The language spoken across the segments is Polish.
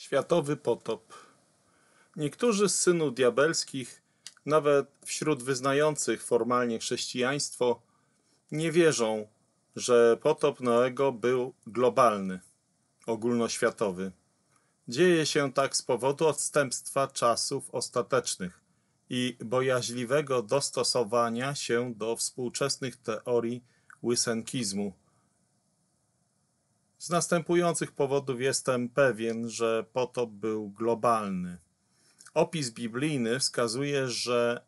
Światowy potop. Niektórzy z synów diabelskich, nawet wśród wyznających formalnie chrześcijaństwo, nie wierzą, że potop Noego był globalny, ogólnoświatowy. Dzieje się tak z powodu odstępstwa czasów ostatecznych i bojaźliwego dostosowania się do współczesnych teorii łysenkizmu. Z następujących powodów jestem pewien, że potop był globalny. Opis biblijny wskazuje, że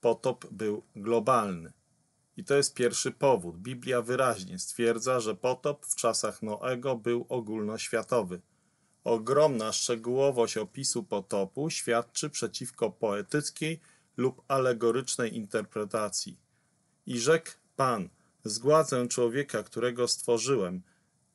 potop był globalny. I to jest pierwszy powód. Biblia wyraźnie stwierdza, że potop w czasach Noego był ogólnoświatowy. Ogromna szczegółowość opisu potopu świadczy przeciwko poetyckiej lub alegorycznej interpretacji. I rzekł Pan, zgładzę człowieka, którego stworzyłem,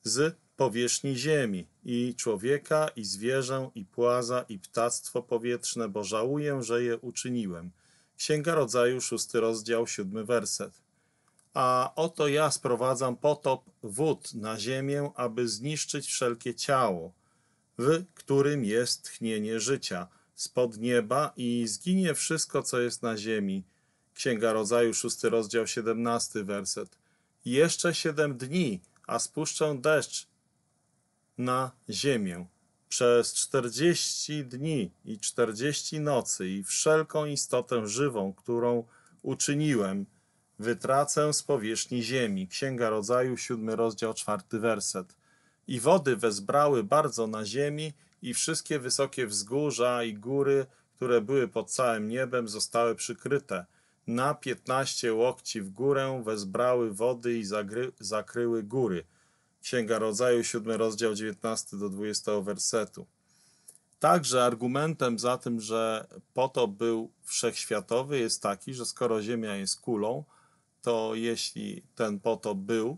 z powierzchni ziemi, i człowieka, i zwierzę, i płaza, i ptactwo powietrzne, bo żałuję, że je uczyniłem. Księga Rodzaju, szósty rozdział, siódmy werset. A oto ja sprowadzam potop wód na ziemię, aby zniszczyć wszelkie ciało, w którym jest tchnienie życia, spod nieba i zginie wszystko, co jest na ziemi. Księga Rodzaju, szósty rozdział, siedemnasty werset. Jeszcze siedem dni, a spuszczę deszcz na ziemię przez czterdzieści dni i czterdzieści nocy i wszelką istotę żywą, którą uczyniłem, wytracę z powierzchni ziemi. Księga Rodzaju, siódmy rozdział, czwarty werset. I wody wezbrały bardzo na ziemi i wszystkie wysokie wzgórza i góry, które były pod całym niebem, zostały przykryte. Na piętnaście łokci w górę wezbrały wody i zagry, zakryły góry. Księga Rodzaju, 7 rozdział 19 do 20 wersetu. Także argumentem za tym, że potop był wszechświatowy jest taki, że skoro Ziemia jest kulą, to jeśli ten potop był,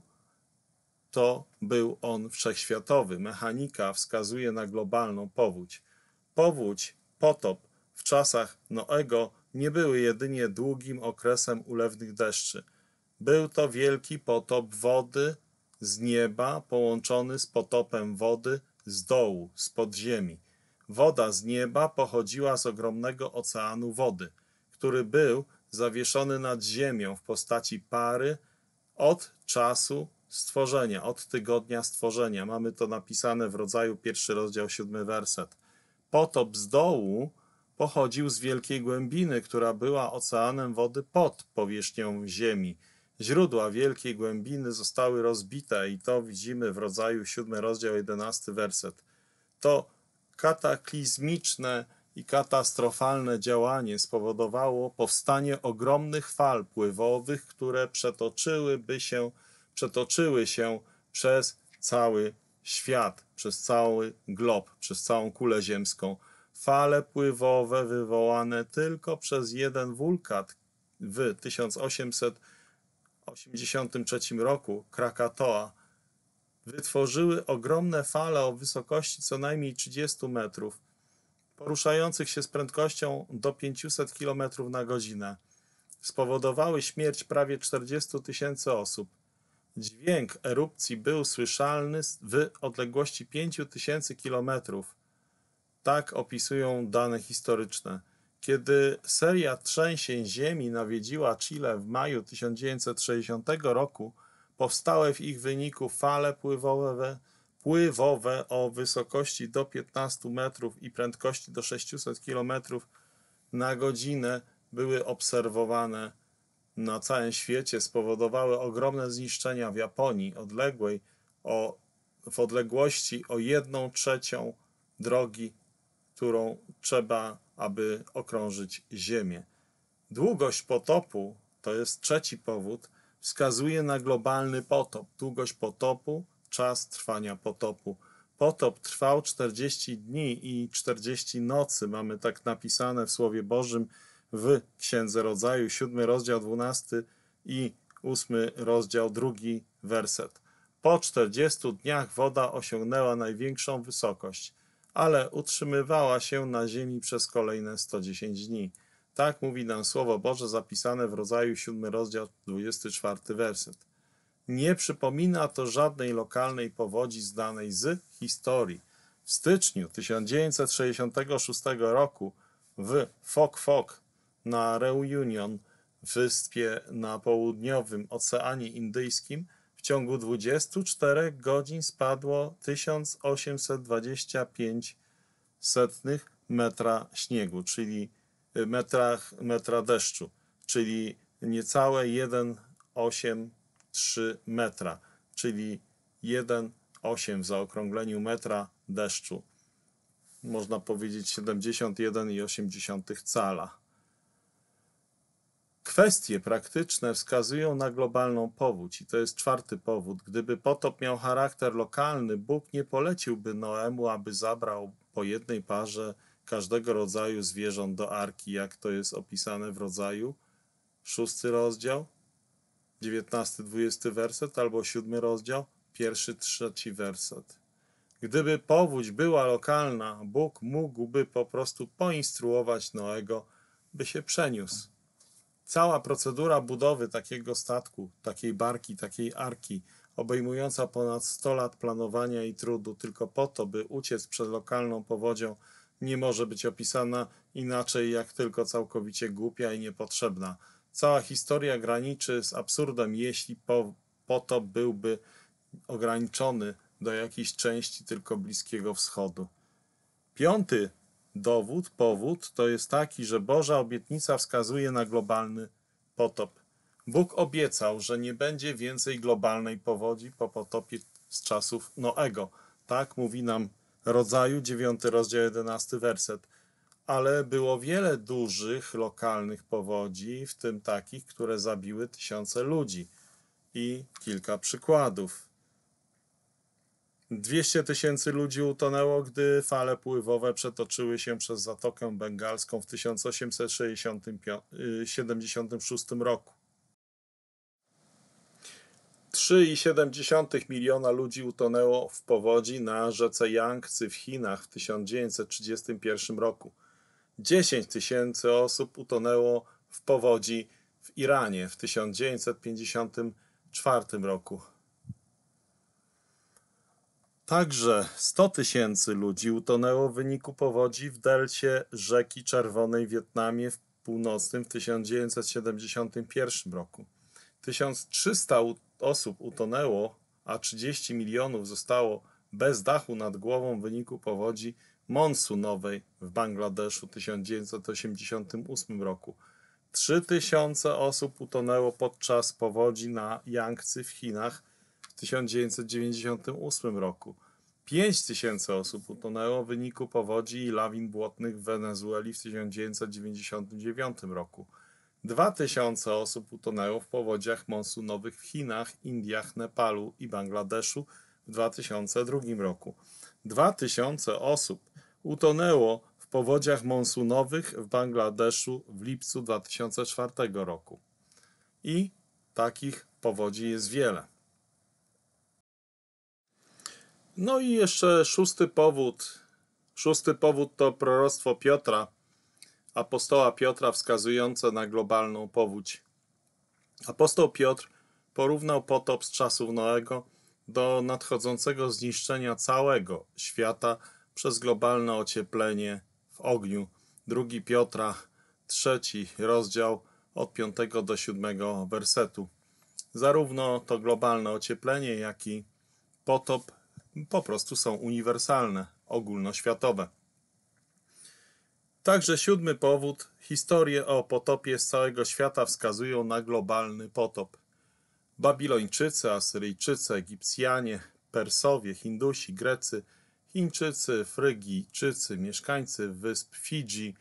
to był on wszechświatowy. Mechanika wskazuje na globalną powódź. Powódź, potop w czasach Noego nie były jedynie długim okresem ulewnych deszczy. Był to wielki potop wody z nieba połączony z potopem wody z dołu, z podziemi. Woda z nieba pochodziła z ogromnego oceanu wody, który był zawieszony nad ziemią w postaci pary od czasu stworzenia, od tygodnia stworzenia. Mamy to napisane w rodzaju pierwszy rozdział, siódmy werset. Potop z dołu pochodził z wielkiej głębiny, która była oceanem wody pod powierzchnią ziemi. Źródła wielkiej głębiny zostały rozbite i to widzimy w rodzaju 7 rozdział 11 werset. To kataklizmiczne i katastrofalne działanie spowodowało powstanie ogromnych fal pływowych, które przetoczyłyby się, przetoczyły się przez cały świat, przez cały glob, przez całą kulę ziemską fale pływowe wywołane tylko przez jeden wulkan w 1883 roku, Krakatoa, wytworzyły ogromne fale o wysokości co najmniej 30 metrów, poruszających się z prędkością do 500 km na godzinę. Spowodowały śmierć prawie 40 tysięcy osób. Dźwięk erupcji był słyszalny w odległości 5000 kilometrów tak opisują dane historyczne. Kiedy seria trzęsień ziemi nawiedziła Chile w maju 1960 roku, powstałe w ich wyniku fale pływowe, pływowe o wysokości do 15 metrów i prędkości do 600 km na godzinę były obserwowane na całym świecie, spowodowały ogromne zniszczenia w Japonii odległej o, w odległości o 1 trzecią drogi którą trzeba, aby okrążyć Ziemię. Długość potopu, to jest trzeci powód, wskazuje na globalny potop. Długość potopu, czas trwania potopu. Potop trwał 40 dni i 40 nocy. Mamy tak napisane w Słowie Bożym w Księdze Rodzaju, 7 rozdział 12 i 8 rozdział 2 werset. Po 40 dniach woda osiągnęła największą wysokość ale utrzymywała się na ziemi przez kolejne 110 dni. Tak mówi nam Słowo Boże zapisane w rodzaju 7 rozdział 24 werset. Nie przypomina to żadnej lokalnej powodzi znanej z historii. W styczniu 1966 roku w Fok Fok na Reunion, wyspie na południowym Oceanie Indyjskim, ciągu 24 godzin spadło 1825 setnych metra śniegu, czyli y, metrach, metra deszczu, czyli niecałe 1,83 metra, czyli 1,8 w zaokrągleniu metra deszczu. Można powiedzieć 71,8 cala. Kwestie praktyczne wskazują na globalną powódź i to jest czwarty powód. Gdyby potop miał charakter lokalny, Bóg nie poleciłby Noemu, aby zabrał po jednej parze każdego rodzaju zwierząt do arki, jak to jest opisane w rodzaju. Szósty rozdział, dziewiętnasty, dwudziesty werset, albo siódmy rozdział, pierwszy, trzeci werset. Gdyby powódź była lokalna, Bóg mógłby po prostu poinstruować Noego, by się przeniósł. Cała procedura budowy takiego statku, takiej barki, takiej arki, obejmująca ponad 100 lat planowania i trudu, tylko po to, by uciec przed lokalną powodzią, nie może być opisana inaczej jak tylko całkowicie głupia i niepotrzebna. Cała historia graniczy z absurdem, jeśli po, potop byłby ograniczony do jakiejś części tylko Bliskiego Wschodu. Piąty dowód, powód to jest taki, że Boża obietnica wskazuje na globalny potop. Bóg obiecał, że nie będzie więcej globalnej powodzi po potopie z czasów Noego. Tak mówi nam rodzaju 9 rozdział 11 werset. Ale było wiele dużych lokalnych powodzi, w tym takich, które zabiły tysiące ludzi. I kilka przykładów. 200 tysięcy ludzi utonęło, gdy fale pływowe przetoczyły się przez Zatokę Bengalską w 1876 roku. 3,7 miliona ludzi utonęło w powodzi na rzece Yangtze w Chinach w 1931 roku. 10 tysięcy osób utonęło w powodzi w Iranie w 1954 roku. Także 100 tysięcy ludzi utonęło w wyniku powodzi w delcie rzeki Czerwonej w Wietnamie w północnym w 1971 roku. 1300 osób utonęło, a 30 milionów zostało bez dachu nad głową w wyniku powodzi monsunowej w Bangladeszu w 1988 roku. 3000 osób utonęło podczas powodzi na Yangtze w Chinach 1998 roku. 5000 osób utonęło w wyniku powodzi i lawin błotnych w Wenezueli w 1999 roku. 2000 osób utonęło w powodziach monsunowych w Chinach, Indiach, Nepalu i Bangladeszu w 2002 roku. 2000 osób utonęło w powodziach monsunowych w Bangladeszu w lipcu 2004 roku. I takich powodzi jest wiele. No i jeszcze szósty powód. Szósty powód to proroctwo Piotra, apostoła Piotra wskazujące na globalną powódź. Apostoł Piotr porównał potop z czasów Noego do nadchodzącego zniszczenia całego świata przez globalne ocieplenie w ogniu. Drugi Piotra, trzeci rozdział od 5 do 7 wersetu. Zarówno to globalne ocieplenie, jak i potop po prostu są uniwersalne, ogólnoświatowe. Także siódmy powód. Historie o potopie z całego świata wskazują na globalny potop. Babilończycy, Asyryjczycy, Egipcjanie, Persowie, Hindusi, Grecy, Chińczycy, Frygijczycy, mieszkańcy wysp Fidżi,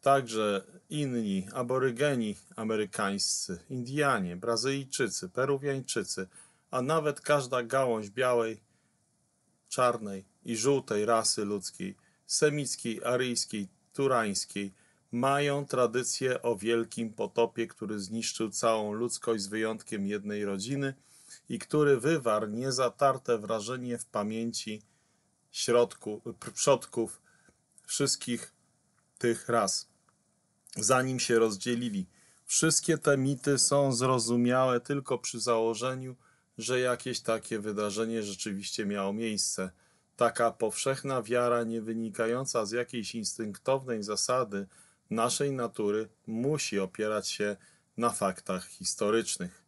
także inni aborygeni amerykańscy, Indianie, Brazylijczycy, Peruwiańczycy, a nawet każda gałąź białej, czarnej i żółtej rasy ludzkiej, semickiej, aryjskiej, turańskiej, mają tradycję o wielkim potopie, który zniszczył całą ludzkość z wyjątkiem jednej rodziny i który wywarł niezatarte wrażenie w pamięci środku, przodków wszystkich tych ras, zanim się rozdzielili. Wszystkie te mity są zrozumiałe tylko przy założeniu, że jakieś takie wydarzenie rzeczywiście miało miejsce. Taka powszechna wiara, nie wynikająca z jakiejś instynktownej zasady naszej natury, musi opierać się na faktach historycznych.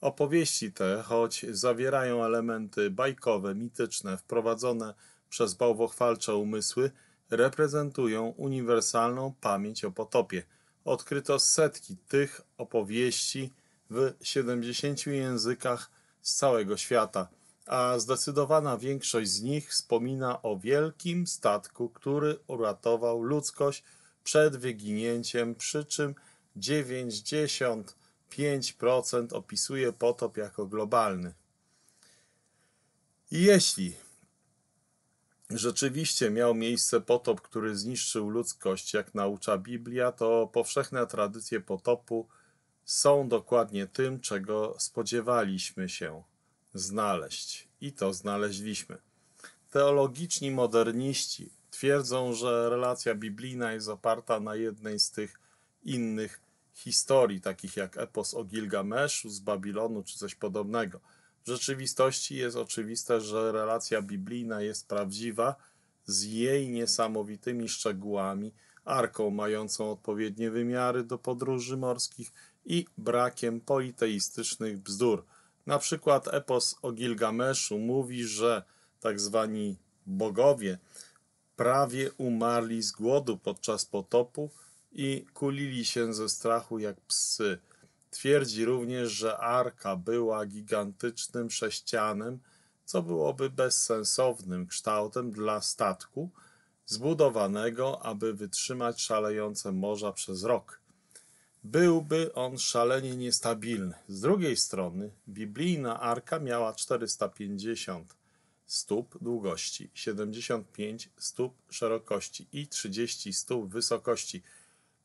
Opowieści te, choć zawierają elementy bajkowe, mityczne, wprowadzone przez bałwochwalcze umysły, reprezentują uniwersalną pamięć o potopie. Odkryto setki tych opowieści w 70 językach z całego świata, a zdecydowana większość z nich wspomina o wielkim statku, który uratował ludzkość przed wyginięciem, przy czym 90 5% opisuje potop jako globalny. I jeśli rzeczywiście miał miejsce potop, który zniszczył ludzkość, jak naucza Biblia, to powszechne tradycje potopu są dokładnie tym, czego spodziewaliśmy się znaleźć. I to znaleźliśmy. Teologiczni moderniści twierdzą, że relacja biblijna jest oparta na jednej z tych innych historii, takich jak epos o Gilgameszu z Babilonu czy coś podobnego. W rzeczywistości jest oczywiste, że relacja biblijna jest prawdziwa z jej niesamowitymi szczegółami, arką mającą odpowiednie wymiary do podróży morskich i brakiem politeistycznych bzdur. Na przykład epos o Gilgameszu mówi, że tak zwani bogowie prawie umarli z głodu podczas potopu, i kulili się ze strachu jak psy. Twierdzi również, że arka była gigantycznym sześcianem, co byłoby bezsensownym kształtem dla statku zbudowanego, aby wytrzymać szalejące morza przez rok. Byłby on szalenie niestabilny. Z drugiej strony, biblijna arka miała 450 stóp długości, 75 stóp szerokości i 30 stóp wysokości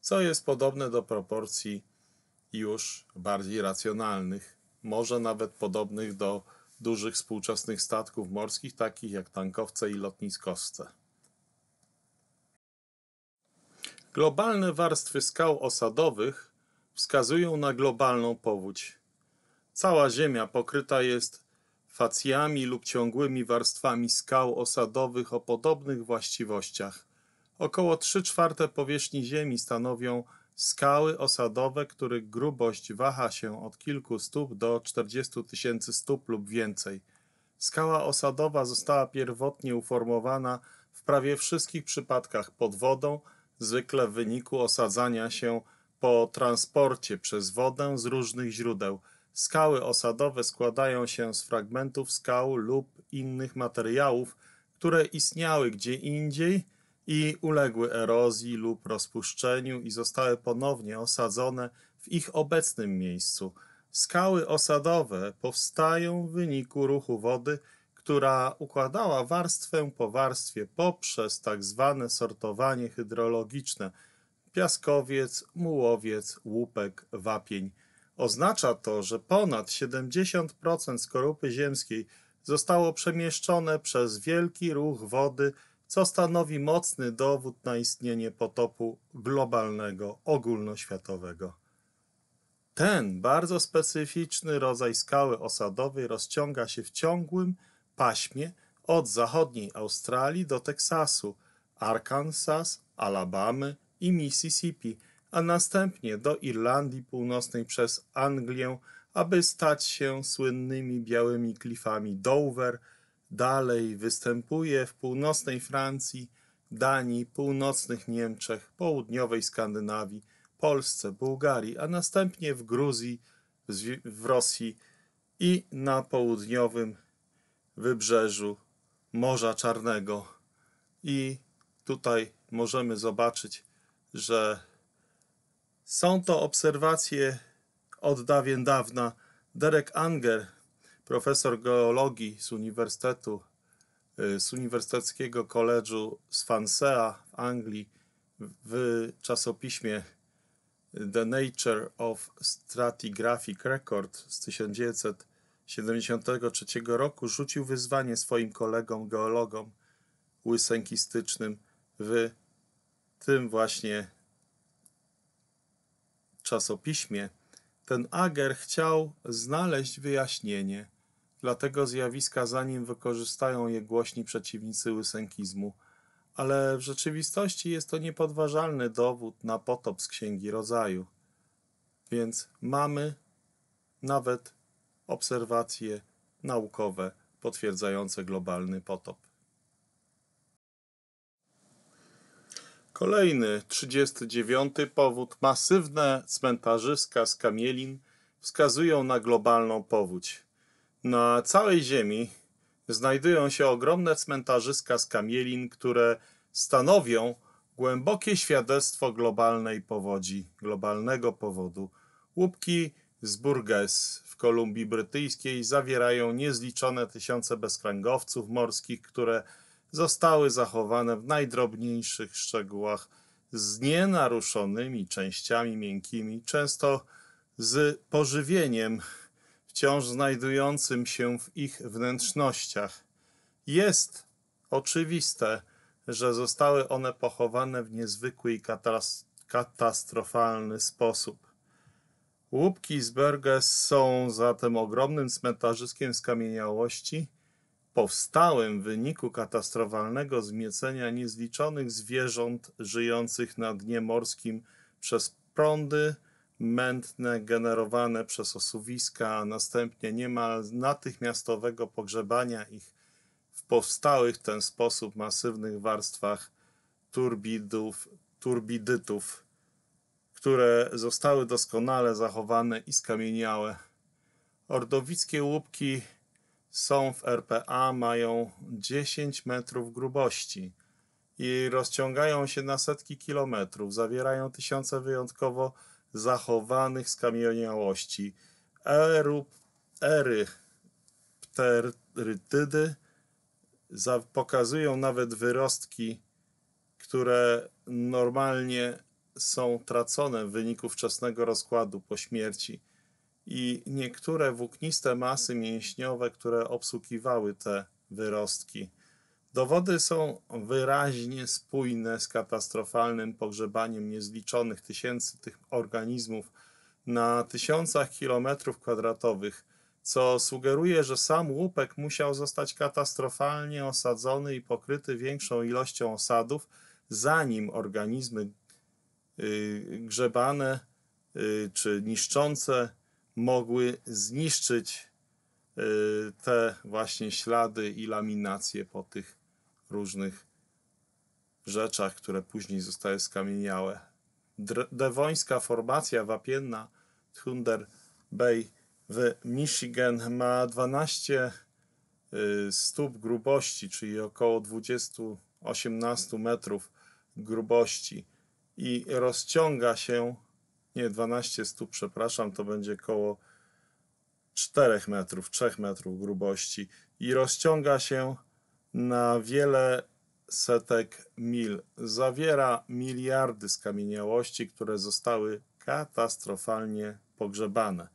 co jest podobne do proporcji już bardziej racjonalnych, może nawet podobnych do dużych współczesnych statków morskich, takich jak tankowce i lotniskowce. Globalne warstwy skał osadowych wskazują na globalną powódź. Cała Ziemia pokryta jest facjami lub ciągłymi warstwami skał osadowych o podobnych właściwościach. Około 3 czwarte powierzchni Ziemi stanowią skały osadowe, których grubość waha się od kilku stóp do 40 tysięcy stóp lub więcej. Skała osadowa została pierwotnie uformowana w prawie wszystkich przypadkach pod wodą, zwykle w wyniku osadzania się po transporcie przez wodę z różnych źródeł. Skały osadowe składają się z fragmentów skał lub innych materiałów, które istniały gdzie indziej i uległy erozji lub rozpuszczeniu i zostały ponownie osadzone w ich obecnym miejscu. Skały osadowe powstają w wyniku ruchu wody, która układała warstwę po warstwie poprzez tak zwane sortowanie hydrologiczne piaskowiec, mułowiec, łupek, wapień. Oznacza to, że ponad 70% skorupy ziemskiej zostało przemieszczone przez wielki ruch wody co stanowi mocny dowód na istnienie potopu globalnego, ogólnoświatowego. Ten bardzo specyficzny rodzaj skały osadowej rozciąga się w ciągłym paśmie od zachodniej Australii do Teksasu, Arkansas, Alabamy i Mississippi, a następnie do Irlandii Północnej przez Anglię, aby stać się słynnymi białymi klifami Dover, Dalej występuje w północnej Francji, Danii, północnych Niemczech, południowej Skandynawii, Polsce, Bułgarii, a następnie w Gruzji, w Rosji i na południowym wybrzeżu Morza Czarnego. I tutaj możemy zobaczyć, że są to obserwacje od dawien dawna. Derek Anger profesor geologii z Uniwersytetu, y, z Uniwersyteckiego College'u Swansea w Anglii w czasopiśmie The Nature of Stratigraphic Record z 1973 roku rzucił wyzwanie swoim kolegom geologom łysenkistycznym w tym właśnie czasopiśmie. Ten Ager chciał znaleźć wyjaśnienie Dlatego zjawiska za nim wykorzystają je głośni przeciwnicy łysenkizmu, ale w rzeczywistości jest to niepodważalny dowód na potop z Księgi Rodzaju. Więc mamy nawet obserwacje naukowe potwierdzające globalny potop. Kolejny, 39 powód. Masywne cmentarzyska z kamielin wskazują na globalną powódź. Na całej Ziemi znajdują się ogromne cmentarzyska z kamielin, które stanowią głębokie świadectwo globalnej powodzi, globalnego powodu. Łupki z Burgess w Kolumbii Brytyjskiej zawierają niezliczone tysiące bezkręgowców morskich, które zostały zachowane w najdrobniejszych szczegółach z nienaruszonymi częściami miękkimi, często z pożywieniem wciąż znajdującym się w ich wnętrznościach. Jest oczywiste, że zostały one pochowane w niezwykły i katastrofalny sposób. Łupki z Berges są zatem ogromnym cmentarzyskiem skamieniałości, powstałym w wyniku katastrofalnego zmiecenia niezliczonych zwierząt żyjących na dnie morskim przez prądy mętne generowane przez osuwiska, a następnie niemal natychmiastowego pogrzebania ich w powstałych w ten sposób masywnych warstwach turbidów, turbidytów, które zostały doskonale zachowane i skamieniałe. Ordowickie łupki są w RPA, mają 10 metrów grubości i rozciągają się na setki kilometrów. Zawierają tysiące wyjątkowo zachowanych skamieniałości. Eru, ery pterytydy pokazują nawet wyrostki, które normalnie są tracone w wyniku wczesnego rozkładu po śmierci i niektóre włókniste masy mięśniowe, które obsługiwały te wyrostki. Dowody są wyraźnie spójne z katastrofalnym pogrzebaniem niezliczonych tysięcy tych organizmów na tysiącach kilometrów kwadratowych, co sugeruje, że sam łupek musiał zostać katastrofalnie osadzony i pokryty większą ilością osadów, zanim organizmy y, grzebane y, czy niszczące mogły zniszczyć y, te właśnie ślady i laminacje po tych różnych rzeczach, które później zostały skamieniałe. Dewońska formacja wapienna Thunder Bay w Michigan ma 12 y, stóp grubości, czyli około 20-18 metrów grubości i rozciąga się, nie 12 stóp, przepraszam, to będzie około 4 metrów, 3 metrów grubości i rozciąga się na wiele setek mil. Zawiera miliardy skamieniałości, które zostały katastrofalnie pogrzebane.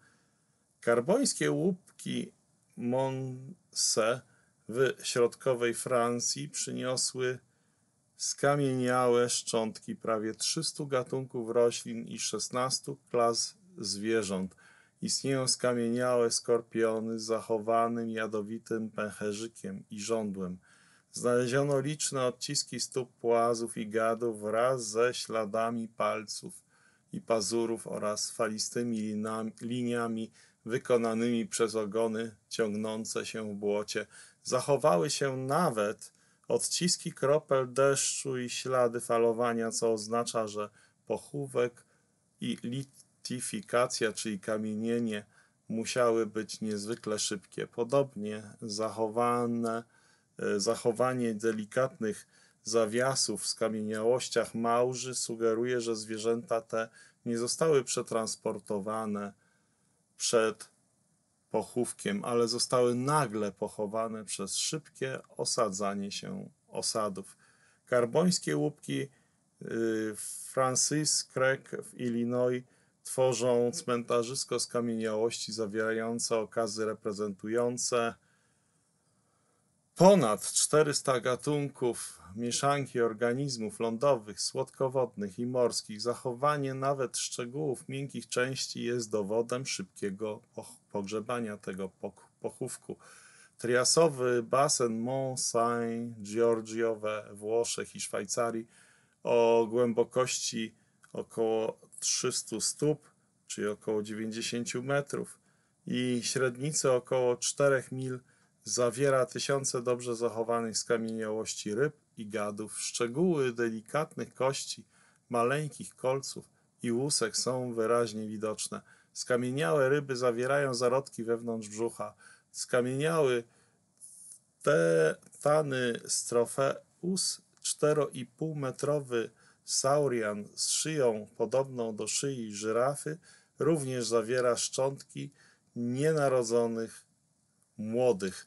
Karbońskie łupki Monse w środkowej Francji przyniosły skamieniałe szczątki prawie 300 gatunków roślin i 16 klas zwierząt. Istnieją skamieniałe skorpiony z zachowanym jadowitym pęcherzykiem i żądłem. Znaleziono liczne odciski stóp płazów i gadów wraz ze śladami palców i pazurów oraz falistymi liniami wykonanymi przez ogony ciągnące się w błocie. Zachowały się nawet odciski kropel deszczu i ślady falowania, co oznacza, że pochówek i litifikacja, czyli kamienienie, musiały być niezwykle szybkie. Podobnie zachowane E, zachowanie delikatnych zawiasów w skamieniałościach małży sugeruje, że zwierzęta te nie zostały przetransportowane przed pochówkiem, ale zostały nagle pochowane przez szybkie osadzanie się osadów. Karbońskie łupki y, Francis Craig w Illinois tworzą cmentarzysko skamieniałości zawierające okazy reprezentujące Ponad 400 gatunków mieszanki organizmów lądowych, słodkowodnych i morskich. Zachowanie nawet szczegółów miękkich części jest dowodem szybkiego pogrzebania tego pochówku. Triasowy basen Mont Saint-Giorgio we Włoszech i Szwajcarii o głębokości około 300 stóp, czyli około 90 metrów i średnicy około 4 mil zawiera tysiące dobrze zachowanych skamieniałości ryb i gadów. Szczegóły delikatnych kości, maleńkich kolców i łusek są wyraźnie widoczne. Skamieniałe ryby zawierają zarodki wewnątrz brzucha. Skamieniały tetany Stropheus, 4,5 metrowy saurian z szyją podobną do szyi żyrafy, również zawiera szczątki nienarodzonych młodych.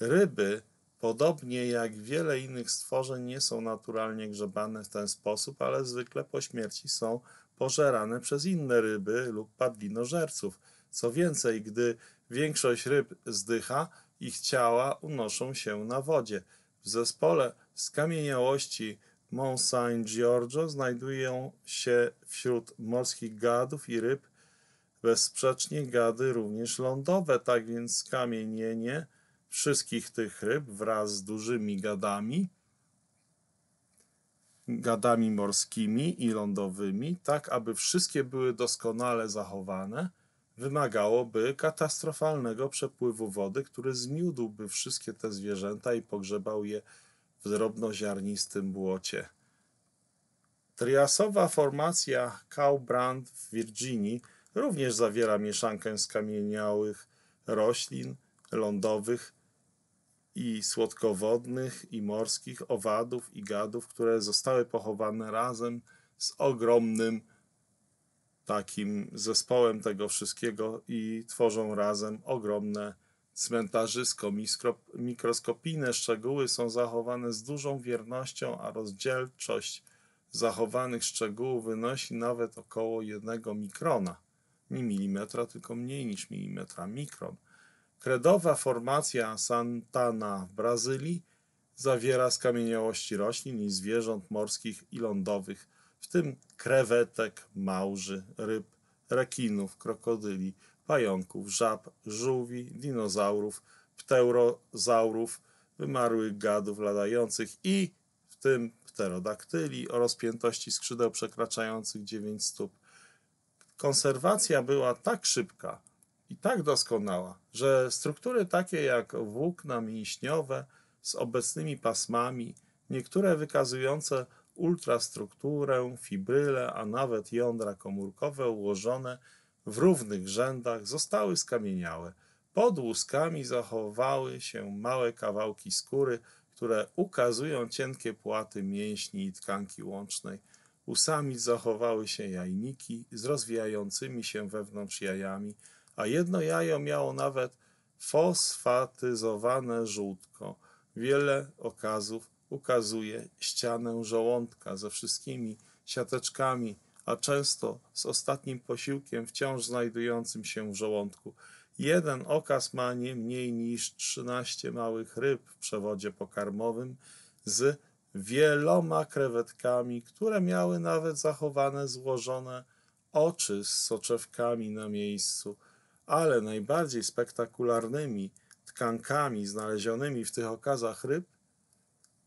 Ryby, podobnie jak wiele innych stworzeń, nie są naturalnie grzebane w ten sposób, ale zwykle po śmierci są pożerane przez inne ryby lub padlinożerców. Co więcej, gdy większość ryb zdycha, ich ciała unoszą się na wodzie. W zespole skamieniałości Mont Saint-Giorgio znajdują się wśród morskich gadów i ryb bezsprzecznie gady również lądowe, tak więc skamienienie wszystkich tych ryb wraz z dużymi gadami, gadami morskimi i lądowymi, tak aby wszystkie były doskonale zachowane, wymagałoby katastrofalnego przepływu wody, który zmiódłby wszystkie te zwierzęta i pogrzebał je w drobnoziarnistym błocie. Triasowa formacja Cow Brand w Virginii również zawiera mieszankę skamieniałych roślin lądowych i słodkowodnych i morskich owadów i gadów, które zostały pochowane razem z ogromnym takim zespołem tego wszystkiego i tworzą razem ogromne cmentarzysko. Mikroskopijne szczegóły są zachowane z dużą wiernością, a rozdzielczość zachowanych szczegółów wynosi nawet około jednego mikrona. Nie milimetra, tylko mniej niż milimetra, mikron. Kredowa formacja Santana w Brazylii zawiera skamieniałości roślin i zwierząt morskich i lądowych, w tym krewetek, małży, ryb, rekinów, krokodyli, pająków, żab, żółwi, dinozaurów, pterozaurów, wymarłych gadów ladających i w tym pterodaktyli o rozpiętości skrzydeł przekraczających 9 stóp. Konserwacja była tak szybka i tak doskonała, że struktury takie jak włókna mięśniowe z obecnymi pasmami, niektóre wykazujące ultrastrukturę, fibryle, a nawet jądra komórkowe ułożone w równych rzędach zostały skamieniałe. Pod łuskami zachowały się małe kawałki skóry, które ukazują cienkie płaty mięśni i tkanki łącznej. Usami zachowały się jajniki z rozwijającymi się wewnątrz jajami, a jedno jajo miało nawet fosfatyzowane żółtko. Wiele okazów ukazuje ścianę żołądka ze wszystkimi siateczkami, a często z ostatnim posiłkiem wciąż znajdującym się w żołądku. Jeden okaz ma nie mniej niż 13 małych ryb w przewodzie pokarmowym z wieloma krewetkami, które miały nawet zachowane złożone oczy z soczewkami na miejscu, ale najbardziej spektakularnymi tkankami znalezionymi w tych okazach ryb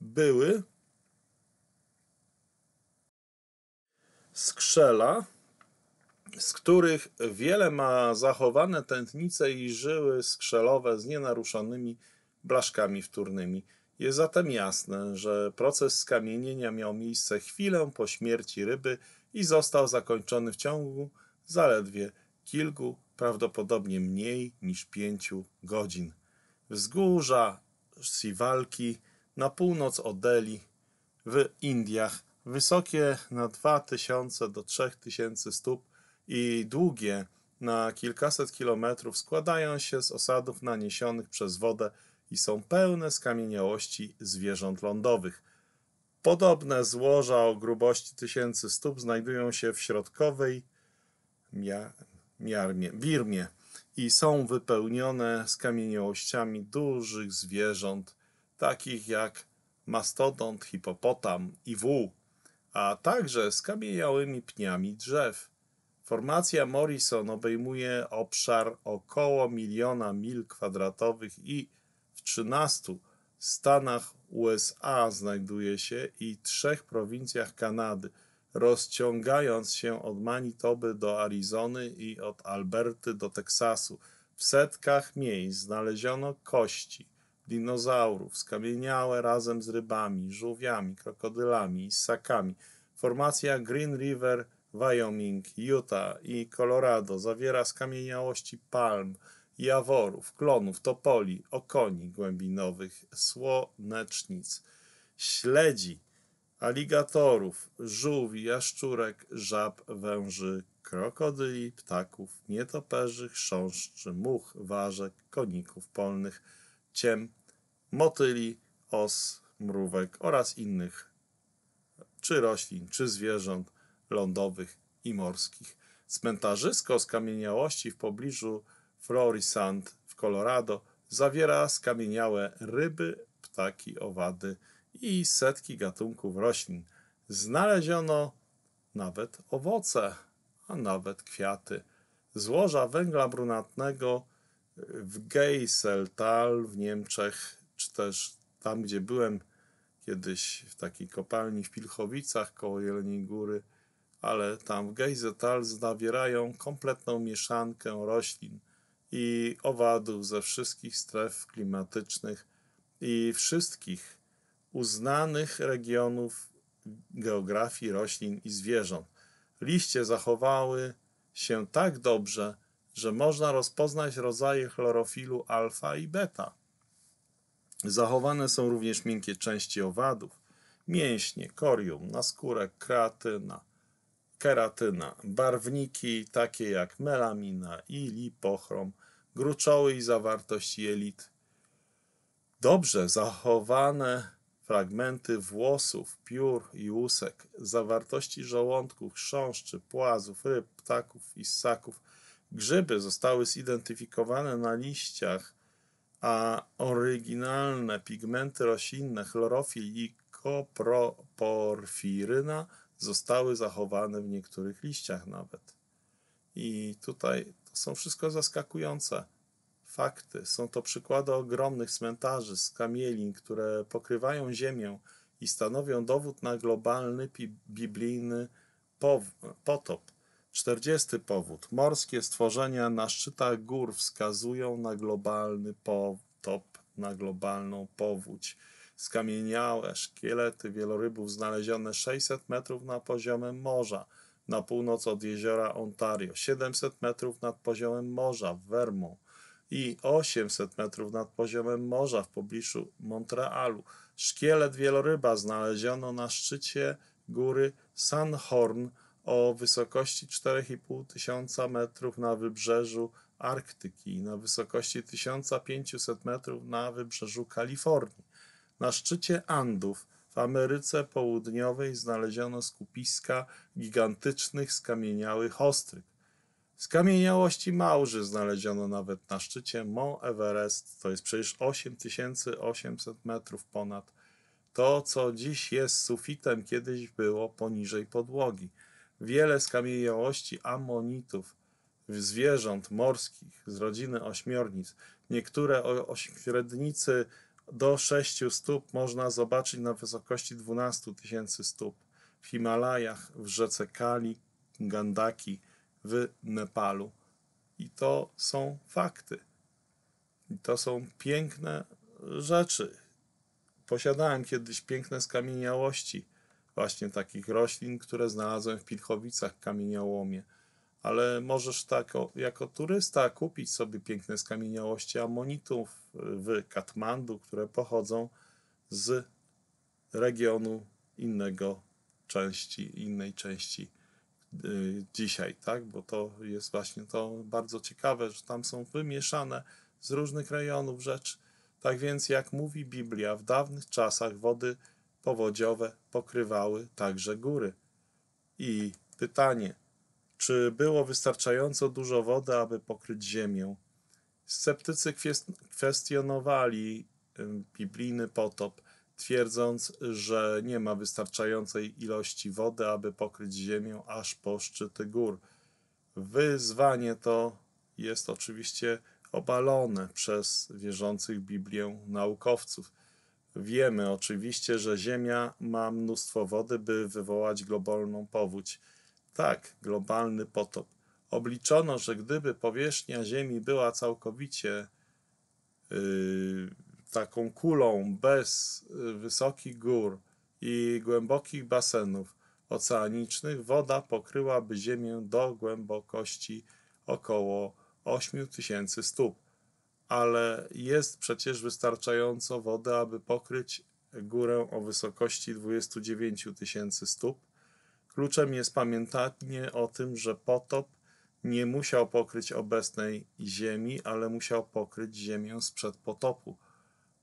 były skrzela, z których wiele ma zachowane tętnice i żyły skrzelowe z nienaruszonymi blaszkami wtórnymi. Jest zatem jasne, że proces skamienienia miał miejsce chwilę po śmierci ryby i został zakończony w ciągu zaledwie kilku, prawdopodobnie mniej niż pięciu godzin. Wzgórza Siwalki na północ od Delhi w Indiach, wysokie na 2000 do 3000 stóp i długie na kilkaset kilometrów, składają się z osadów naniesionych przez wodę i są pełne skamieniałości zwierząt lądowych. Podobne złoża o grubości tysięcy stóp znajdują się w środkowej miarmie, i są wypełnione skamieniałościami dużych zwierząt, takich jak mastodont, hipopotam i wół, a także skamieniałymi pniami drzew. Formacja Morrison obejmuje obszar około miliona mil kwadratowych i w 13 stanach USA znajduje się i trzech prowincjach Kanady, rozciągając się od Manitoby do Arizony i od Alberty do Teksasu. W setkach miejsc znaleziono kości dinozaurów skamieniałe razem z rybami, żółwiami, krokodylami i ssakami. Formacja Green River, Wyoming, Utah i Colorado zawiera skamieniałości palm, jaworów, klonów, topoli, okoni głębinowych, słonecznic, śledzi, aligatorów, żółwi, jaszczurek, żab, węży, krokodyli, ptaków, nietoperzy, chrząszczy, much, ważek, koników polnych, ciem, motyli, os, mrówek oraz innych czy roślin, czy zwierząt lądowych i morskich. Cmentarzysko skamieniałości w pobliżu Florissant w Colorado zawiera skamieniałe ryby, ptaki, owady i setki gatunków roślin. Znaleziono nawet owoce, a nawet kwiaty. Złoża węgla brunatnego w Geiseltal w Niemczech, czy też tam, gdzie byłem kiedyś w takiej kopalni w Pilchowicach koło Jeleniej Góry, ale tam w Geiseltal zawierają kompletną mieszankę roślin i owadów ze wszystkich stref klimatycznych i wszystkich uznanych regionów geografii roślin i zwierząt. Liście zachowały się tak dobrze, że można rozpoznać rodzaje chlorofilu alfa i beta. Zachowane są również miękkie części owadów, mięśnie, korium, naskórek, kreatyna, keratyna, barwniki takie jak melamina i lipochrom, gruczoły i zawartość jelit. Dobrze zachowane fragmenty włosów, piór i łusek, zawartości żołądków, chrząszczy, płazów, ryb, ptaków i ssaków. Grzyby zostały zidentyfikowane na liściach, a oryginalne pigmenty roślinne, chlorofil i koproporfiryna zostały zachowane w niektórych liściach nawet. I tutaj to są wszystko zaskakujące fakty. Są to przykłady ogromnych cmentarzy, skamielin, które pokrywają ziemię i stanowią dowód na globalny biblijny potop. 40 powód. Morskie stworzenia na szczytach gór wskazują na globalny potop, na globalną powódź. Skamieniałe szkielety wielorybów znalezione 600 metrów nad poziomem morza na północ od jeziora Ontario, 700 metrów nad poziomem morza w Vermont i 800 metrów nad poziomem morza w pobliżu Montrealu. Szkielet wieloryba znaleziono na szczycie góry Sanhorn o wysokości 4,5 tysiąca metrów na wybrzeżu Arktyki, na wysokości 1500 metrów na wybrzeżu Kalifornii. Na szczycie Andów w Ameryce Południowej znaleziono skupiska gigantycznych skamieniałych ostryg. Skamieniałości małży znaleziono nawet na szczycie Mont Everest, to jest przecież 8800 metrów ponad. To, co dziś jest sufitem, kiedyś było poniżej podłogi. Wiele skamieniałości ammonitów, zwierząt morskich z rodziny ośmiornic. Niektóre średnicy do 6 stóp można zobaczyć na wysokości 12 tysięcy stóp. W Himalajach, w rzece Kali, Gandaki, w Nepalu. I to są fakty. I to są piękne rzeczy. Posiadałem kiedyś piękne skamieniałości, właśnie takich roślin, które znalazłem w Pilchowicach, kamieniołomie. Ale możesz tak jako turysta kupić sobie piękne skamieniałości amonitów w Katmandu, które pochodzą z regionu innego części, innej części dzisiaj, tak? Bo to jest właśnie to bardzo ciekawe, że tam są wymieszane z różnych rejonów rzeczy. Tak więc, jak mówi Biblia, w dawnych czasach wody powodziowe pokrywały także góry. I pytanie, czy było wystarczająco dużo wody, aby pokryć ziemię? Sceptycy kwestionowali biblijny potop twierdząc, że nie ma wystarczającej ilości wody, aby pokryć ziemię aż po szczyty gór. Wyzwanie to jest oczywiście obalone przez wierzących Biblię naukowców. Wiemy oczywiście, że Ziemia ma mnóstwo wody, by wywołać globalną powódź. Tak, globalny potop. Obliczono, że gdyby powierzchnia Ziemi była całkowicie yy, taką kulą bez y, wysokich gór i głębokich basenów oceanicznych, woda pokryłaby Ziemię do głębokości około 8000 stóp. Ale jest przecież wystarczająco wody, aby pokryć górę o wysokości 29 tysięcy stóp. Kluczem jest pamiętanie o tym, że potop nie musiał pokryć obecnej Ziemi, ale musiał pokryć Ziemię sprzed potopu.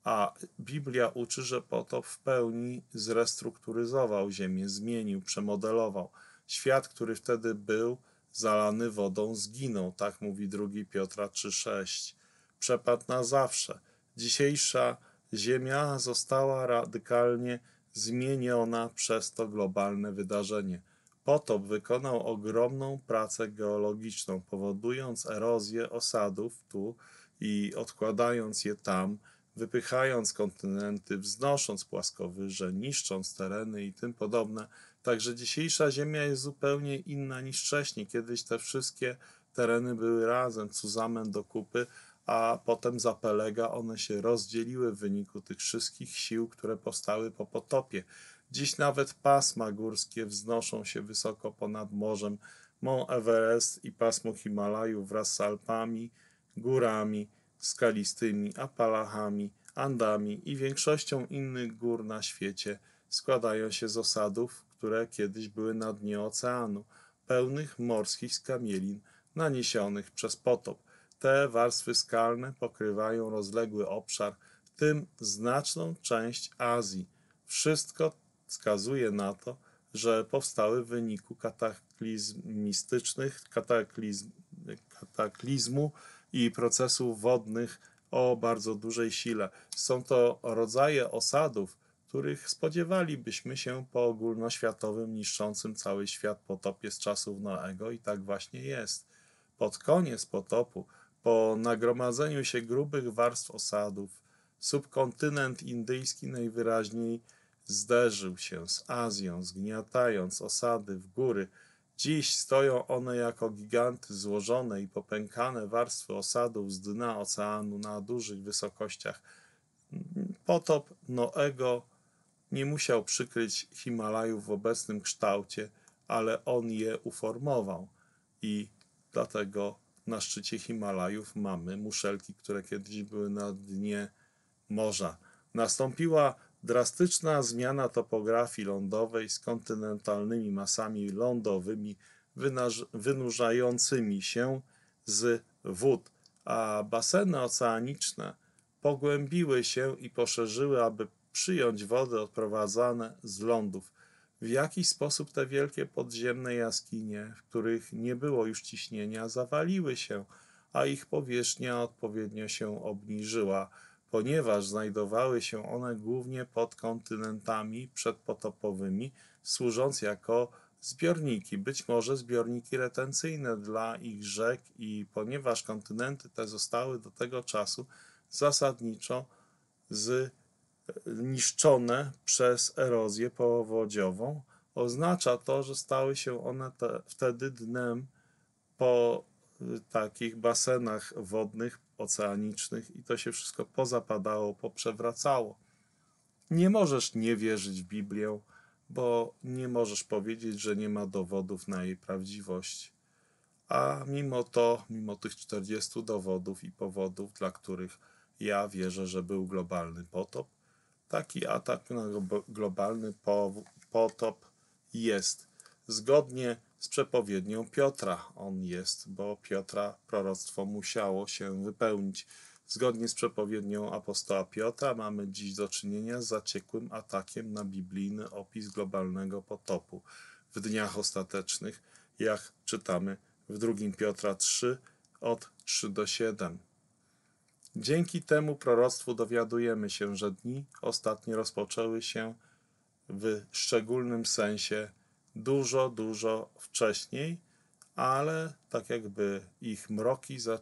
A Biblia uczy, że potop w pełni zrestrukturyzował Ziemię, zmienił, przemodelował. Świat, który wtedy był zalany wodą, zginął. Tak mówi 2 Piotra 3,6. Przepadł na zawsze. Dzisiejsza Ziemia została radykalnie zmieniona przez to globalne wydarzenie. Potop wykonał ogromną pracę geologiczną, powodując erozję osadów tu i odkładając je tam, wypychając kontynenty, wznosząc płaskowyże, niszcząc tereny i tym podobne. Także dzisiejsza Ziemia jest zupełnie inna niż wcześniej. Kiedyś te wszystkie tereny były razem, cuzamen do kupy, a potem za Pelega one się rozdzieliły w wyniku tych wszystkich sił, które powstały po potopie. Dziś nawet pasma górskie wznoszą się wysoko ponad morzem. Mont Everest i pasmo Himalaju wraz z Alpami, górami, skalistymi, Apalachami, Andami i większością innych gór na świecie składają się z osadów, które kiedyś były na dnie oceanu, pełnych morskich skamielin naniesionych przez potop. Te warstwy skalne pokrywają rozległy obszar, w tym znaczną część Azji. Wszystko wskazuje na to, że powstały w wyniku kataklizmistycznych, kataklizm, kataklizmu i procesów wodnych o bardzo dużej sile. Są to rodzaje osadów, których spodziewalibyśmy się po ogólnoświatowym niszczącym cały świat potopie z czasów Noego i tak właśnie jest. Pod koniec potopu, po nagromadzeniu się grubych warstw osadów, subkontynent indyjski najwyraźniej zderzył się z Azją, zgniatając osady w góry, Dziś stoją one jako giganty złożone i popękane warstwy osadów z dna oceanu na dużych wysokościach. Potop Noego nie musiał przykryć Himalajów w obecnym kształcie, ale on je uformował i dlatego na szczycie Himalajów mamy muszelki, które kiedyś były na dnie morza. Nastąpiła Drastyczna zmiana topografii lądowej z kontynentalnymi masami lądowymi wynurzającymi się z wód, a baseny oceaniczne pogłębiły się i poszerzyły, aby przyjąć wody odprowadzane z lądów. W jaki sposób te wielkie podziemne jaskinie, w których nie było już ciśnienia, zawaliły się, a ich powierzchnia odpowiednio się obniżyła ponieważ znajdowały się one głównie pod kontynentami przedpotopowymi, służąc jako zbiorniki, być może zbiorniki retencyjne dla ich rzek i ponieważ kontynenty te zostały do tego czasu zasadniczo zniszczone przez erozję powodziową, oznacza to, że stały się one te, wtedy dnem po takich basenach wodnych, oceanicznych i to się wszystko pozapadało, poprzewracało. Nie możesz nie wierzyć w Biblię, bo nie możesz powiedzieć, że nie ma dowodów na jej prawdziwość. A mimo to, mimo tych 40 dowodów i powodów, dla których ja wierzę, że był globalny potop, taki atak na globalny potop jest. Zgodnie z przepowiednią Piotra on jest, bo Piotra proroctwo musiało się wypełnić. Zgodnie z przepowiednią apostoła Piotra mamy dziś do czynienia z zaciekłym atakiem na biblijny opis globalnego potopu w dniach ostatecznych, jak czytamy w 2 Piotra 3 od 3 do 7. Dzięki temu proroctwu dowiadujemy się, że dni ostatnie rozpoczęły się w szczególnym sensie dużo, dużo wcześniej, ale tak jakby ich mroki za, y,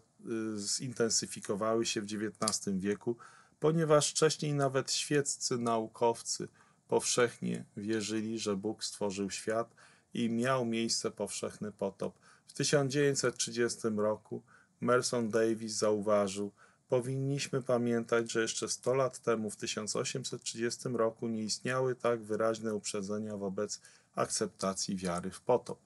zintensyfikowały się w XIX wieku, ponieważ wcześniej nawet świeccy naukowcy powszechnie wierzyli, że Bóg stworzył świat i miał miejsce powszechny potop. W 1930 roku Merson Davis zauważył, powinniśmy pamiętać, że jeszcze 100 lat temu, w 1830 roku, nie istniały tak wyraźne uprzedzenia wobec akceptacji wiary w potop.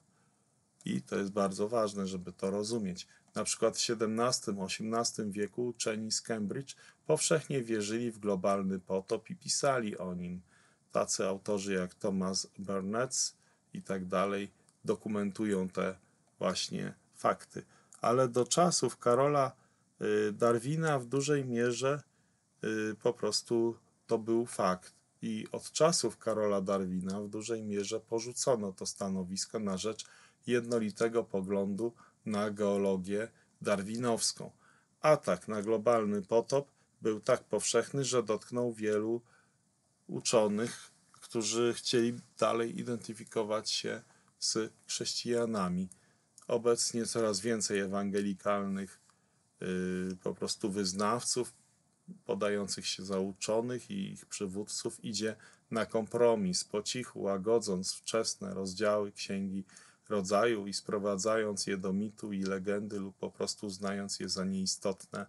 I to jest bardzo ważne, żeby to rozumieć. Na przykład w XVII-XVIII wieku uczeni z Cambridge powszechnie wierzyli w globalny potop i pisali o nim. Tacy autorzy jak Thomas Burnett i tak dalej dokumentują te właśnie fakty. Ale do czasów Karola y, Darwina w dużej mierze y, po prostu to był fakt. I od czasów Karola Darwina w dużej mierze porzucono to stanowisko na rzecz jednolitego poglądu na geologię darwinowską. Atak na globalny potop był tak powszechny, że dotknął wielu uczonych, którzy chcieli dalej identyfikować się z chrześcijanami. Obecnie coraz więcej ewangelikalnych yy, po prostu wyznawców, podających się za uczonych i ich przywódców idzie na kompromis, po cichu łagodząc wczesne rozdziały księgi rodzaju i sprowadzając je do mitu i legendy lub po prostu uznając je za nieistotne.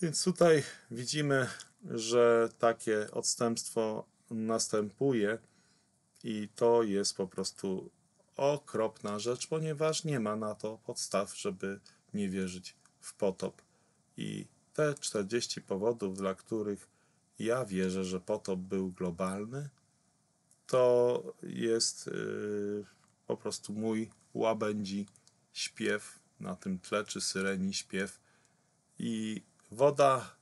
Więc tutaj widzimy, że takie odstępstwo następuje i to jest po prostu okropna rzecz, ponieważ nie ma na to podstaw, żeby nie wierzyć w potop. I te 40 powodów, dla których ja wierzę, że potop był globalny, to jest yy, po prostu mój łabędzi śpiew na tym tle, czy syreni śpiew. I woda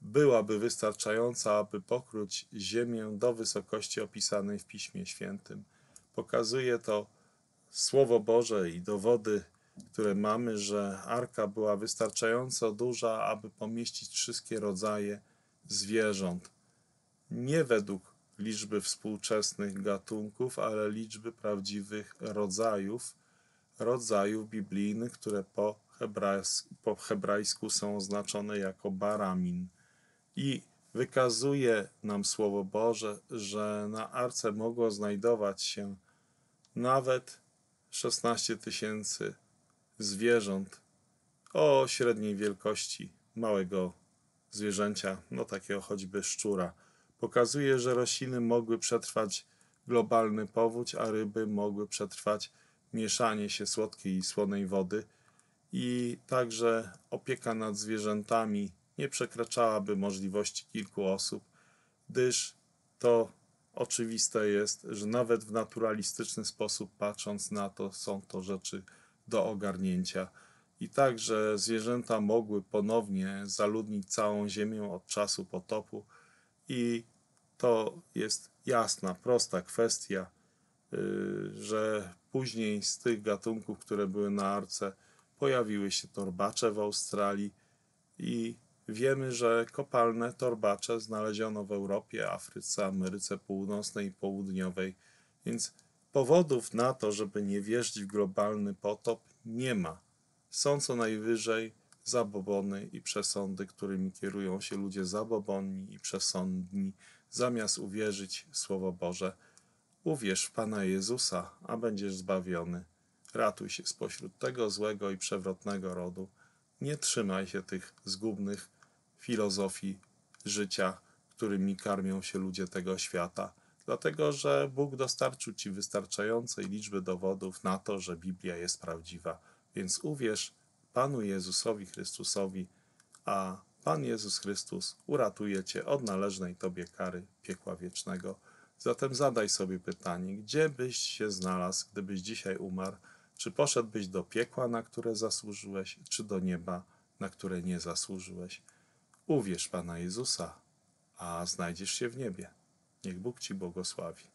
byłaby wystarczająca, aby pokryć ziemię do wysokości opisanej w Piśmie Świętym. Pokazuje to Słowo Boże i dowody, które mamy, że arka była wystarczająco duża, aby pomieścić wszystkie rodzaje zwierząt. Nie według liczby współczesnych gatunków, ale liczby prawdziwych rodzajów, rodzajów biblijnych, które po, hebrajs po hebrajsku są oznaczone jako baramin. I wykazuje nam Słowo Boże, że na arce mogło znajdować się nawet 16 tysięcy zwierząt o średniej wielkości małego zwierzęcia, no takiego choćby szczura. Pokazuje, że rośliny mogły przetrwać globalny powódź, a ryby mogły przetrwać mieszanie się słodkiej i słonej wody i także opieka nad zwierzętami nie przekraczałaby możliwości kilku osób, gdyż to oczywiste jest, że nawet w naturalistyczny sposób patrząc na to, są to rzeczy do ogarnięcia. I także zwierzęta mogły ponownie zaludnić całą Ziemię od czasu potopu, i to jest jasna, prosta kwestia, y, że później z tych gatunków, które były na arce, pojawiły się torbacze w Australii. I wiemy, że kopalne torbacze znaleziono w Europie, Afryce, Ameryce Północnej i Południowej, więc powodów na to, żeby nie wierzyć w globalny potop, nie ma. Są co najwyżej zabobony i przesądy, którymi kierują się ludzie zabobonni i przesądni, zamiast uwierzyć w Słowo Boże. Uwierz w Pana Jezusa, a będziesz zbawiony. Ratuj się spośród tego złego i przewrotnego rodu. Nie trzymaj się tych zgubnych filozofii życia, którymi karmią się ludzie tego świata, dlatego że Bóg dostarczył Ci wystarczającej liczby dowodów na to, że Biblia jest prawdziwa. Więc uwierz Panu Jezusowi Chrystusowi, a Pan Jezus Chrystus uratuje Cię od należnej Tobie kary piekła wiecznego. Zatem zadaj sobie pytanie, gdzie byś się znalazł, gdybyś dzisiaj umarł? Czy poszedłbyś do piekła, na które zasłużyłeś, czy do nieba, na które nie zasłużyłeś? Uwierz Pana Jezusa, a znajdziesz się w niebie. Niech Bóg Ci błogosławi.